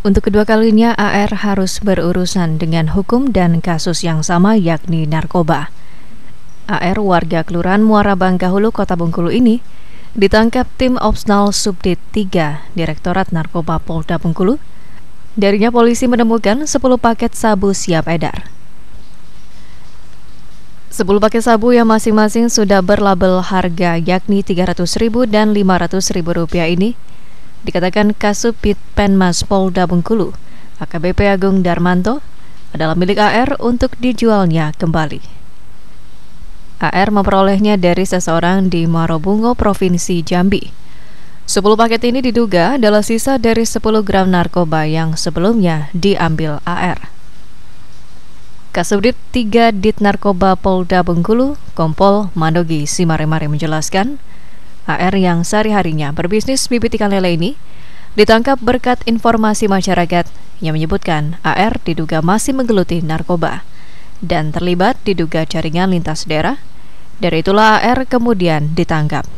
Untuk kedua kalinya, AR harus berurusan dengan hukum dan kasus yang sama yakni narkoba. AR warga Kelurahan Muara Bangka Hulu, Kota Bengkulu ini ditangkap tim Opsnal Subdit 3 Direktorat Narkoba Polda Bengkulu. Darinya polisi menemukan 10 paket sabu siap edar. 10 paket sabu yang masing-masing sudah berlabel harga yakni Rp300.000 dan Rp500.000 ini dikatakan Kasubit Penmas Polda Bengkulu, AKBP Agung Darmanto, adalah milik AR untuk dijualnya kembali. AR memperolehnya dari seseorang di Marobungo, Provinsi Jambi. 10 paket ini diduga adalah sisa dari 10 gram narkoba yang sebelumnya diambil AR. Kasubdit 3 Dit Narkoba Polda Bengkulu, Kompol Mandogi Simaremare menjelaskan, AR yang sehari-harinya berbisnis bibit ikan lele ini ditangkap berkat informasi masyarakat yang menyebutkan AR diduga masih menggeluti narkoba dan terlibat diduga jaringan lintas daerah. Dari itulah AR kemudian ditangkap.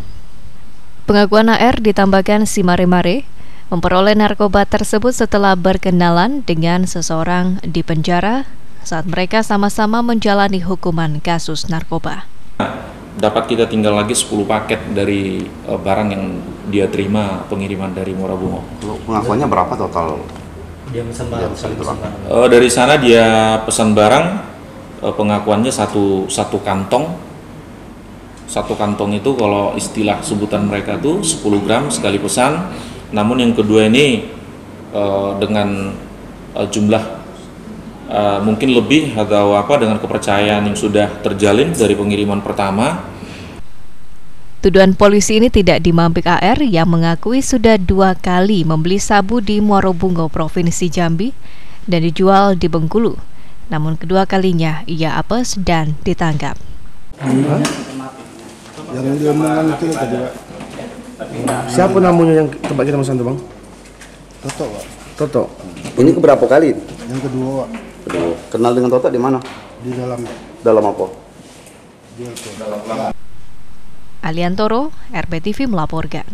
Pengakuan AR ditambahkan si Mare-Mare memperoleh narkoba tersebut setelah berkenalan dengan seseorang di penjara saat mereka sama-sama menjalani hukuman kasus narkoba dapat kita tinggal lagi 10 paket dari uh, barang yang dia terima pengiriman dari Muara Bungo. Pengakuannya berapa total? Dia pesan barang. Dia pesan barang. Uh, dari sana dia pesan barang, uh, pengakuannya satu satu kantong. Satu kantong itu kalau istilah sebutan mereka tuh 10 gram sekali pesan. Namun yang kedua ini uh, dengan uh, jumlah uh, mungkin lebih atau apa dengan kepercayaan yang sudah terjalin dari pengiriman pertama. Tuduhan polisi ini tidak dimampik AR yang mengakui sudah dua kali membeli sabu di Muarobungo, Provinsi Jambi dan dijual di Bengkulu. Namun kedua kalinya ia apes dan ditangkap. Yang diomongkan itu tadi Pak. Siapa namanya yang tempat kita pesan Bang? Toto Pak. Toto. Ini keberapa kali? Yang kedua Pak. Kenal dengan Toto di mana? Di dalam. Dalam apa? Aliantoro, RBTV melaporkan.